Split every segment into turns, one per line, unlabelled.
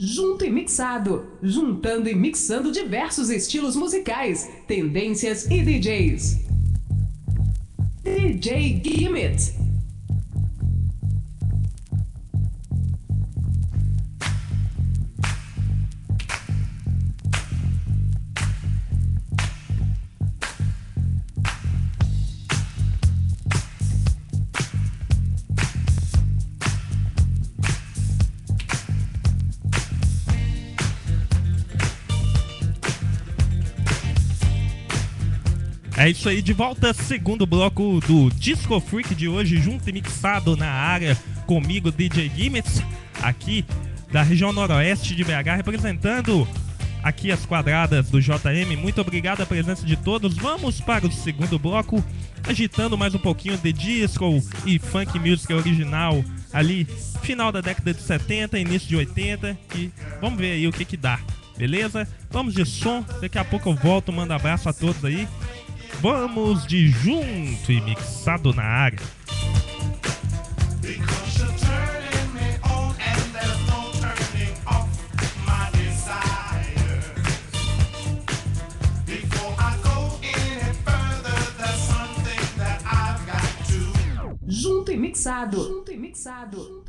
Junto e mixado, juntando e mixando diversos estilos musicais, tendências e DJs. DJ Gimmit.
É isso aí, de volta segundo bloco do Disco Freak de hoje, junto e mixado na área comigo, DJ Gimmets, aqui da região noroeste de BH, representando aqui as quadradas do JM. Muito obrigado a presença de todos. Vamos para o segundo bloco, agitando mais um pouquinho de disco e funk music original ali, final da década de 70, início de 80, e vamos ver aí o que que dá. Beleza? Vamos de som. Daqui a pouco eu volto, mando abraço a todos aí. Vamos de junto e mixado na área.
Junto e mixado. Junto e mixado.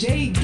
J.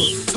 mixado.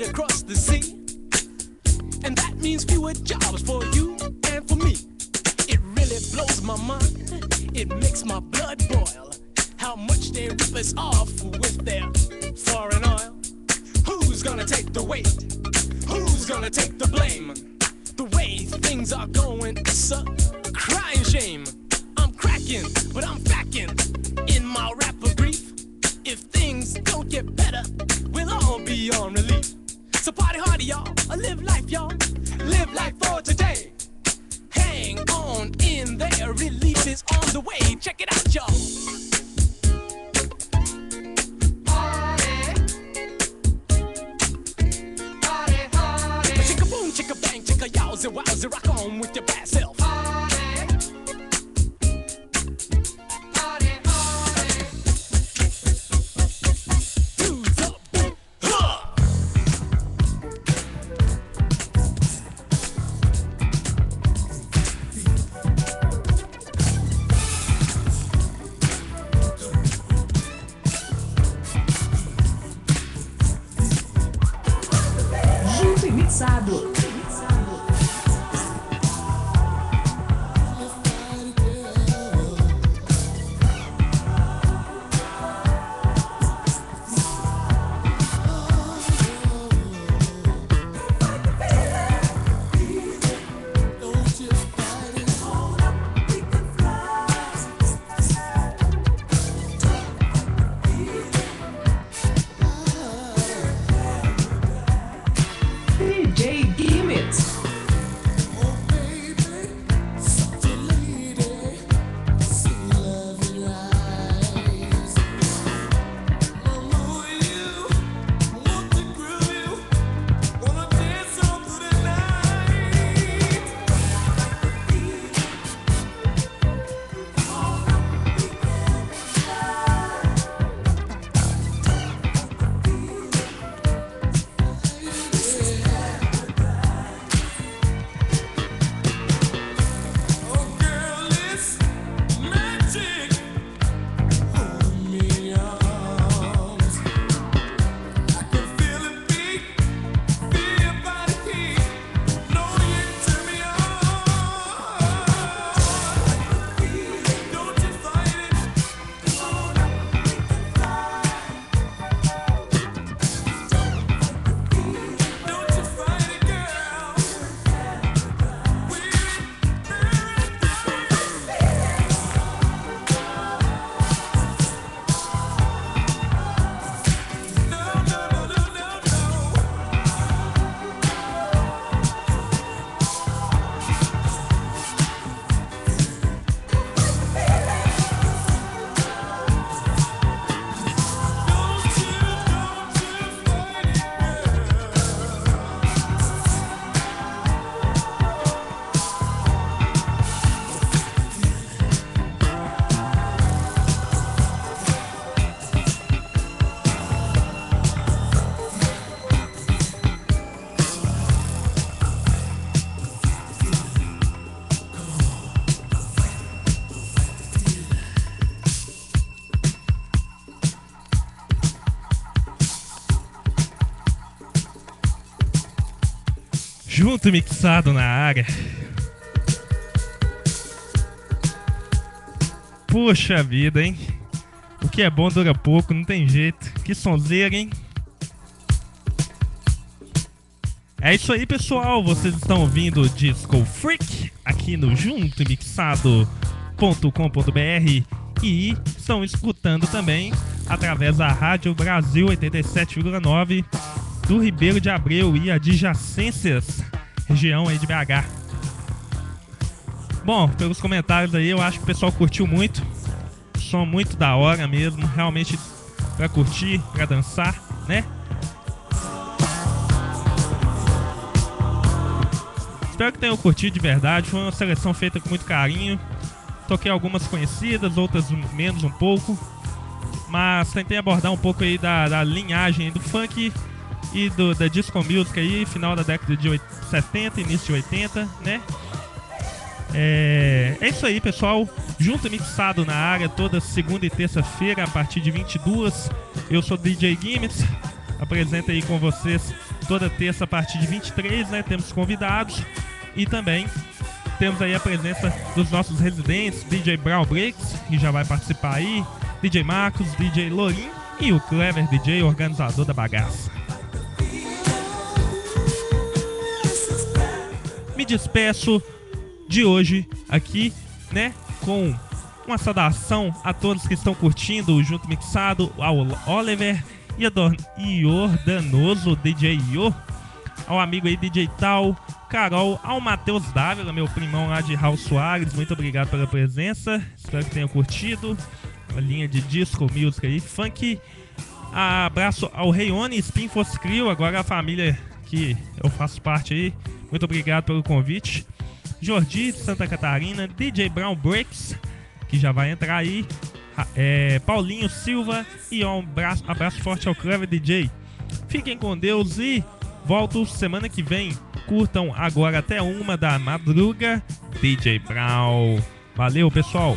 Across the sea. And that means fewer jobs for you and for me. It really blows my mind. It makes my blood boil. How much they rip us off with their foreign oil. Who's gonna take the weight? Who's gonna take the blame? The way things are going, it's a crying shame. I'm cracking, but I'm backing in my rapper grief. If things don't get better, we'll all be on relief. So party hardy, y'all. Live life, y'all. Live life for today. Hang on in there. Relief is on the way. Check it out, y'all. Chicka boom, chicka bang, chicka yowza wowza, rock on with your bad self.
Junto mixado
na área. Puxa vida, hein? O que é bom dura pouco, não tem jeito. Que sonzeira, hein? É isso aí, pessoal. Vocês estão ouvindo Disco Freak aqui no Junto Mixado.com.br e estão escutando também através da Rádio Brasil 87,9 do Ribeiro de Abreu e adjacências, região aí de BH. Bom, pelos comentários aí, eu acho que o pessoal curtiu muito. Som muito da hora mesmo, realmente pra curtir, pra dançar, né? Espero que tenham curtido de verdade. Foi uma seleção feita com muito carinho. Toquei algumas conhecidas, outras menos um pouco. Mas tentei abordar um pouco aí da, da linhagem do funk e do, da disco music aí, final da década de oit- 70, início de 80, né? É, é isso aí, pessoal. Junto mixado na área toda segunda e terça-feira a partir de 22. Eu sou DJ Gimmets. Apresento aí com vocês toda terça a partir de 23, né? Temos convidados e também temos aí a presença dos nossos residentes, DJ Brown Breaks, que já vai participar aí, DJ Marcos, DJ Lorim e o Clever DJ, organizador da bagaça. Me despeço de hoje aqui, né, com uma saudação a todos que estão curtindo o Junto Mixado, ao Oliver e Ador- Iordanoso, DJ Ior, ao amigo aí DJ Tal, Carol, ao Matheus Dávila, meu primão lá de Raul Soares, muito obrigado pela presença, espero que tenham curtido a linha de disco, música aí, funk. Abraço ao Reione Spin Crew, agora a família que eu faço parte aí, muito obrigado pelo convite. Jordi de Santa Catarina, DJ Brown Breaks, que já vai entrar aí. Ra- é, Paulinho Silva e um abraço, abraço forte ao Clever DJ. Fiquem com Deus e volto semana que vem. Curtam agora até uma da madruga. DJ Brown. Valeu, pessoal.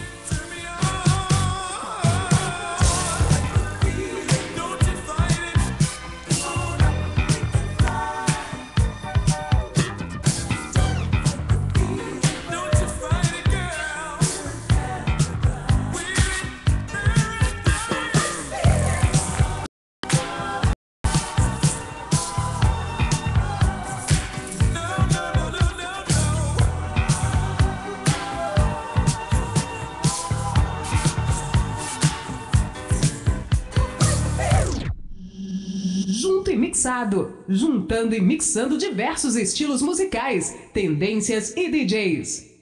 E mixando diversos estilos musicais, tendências e DJs.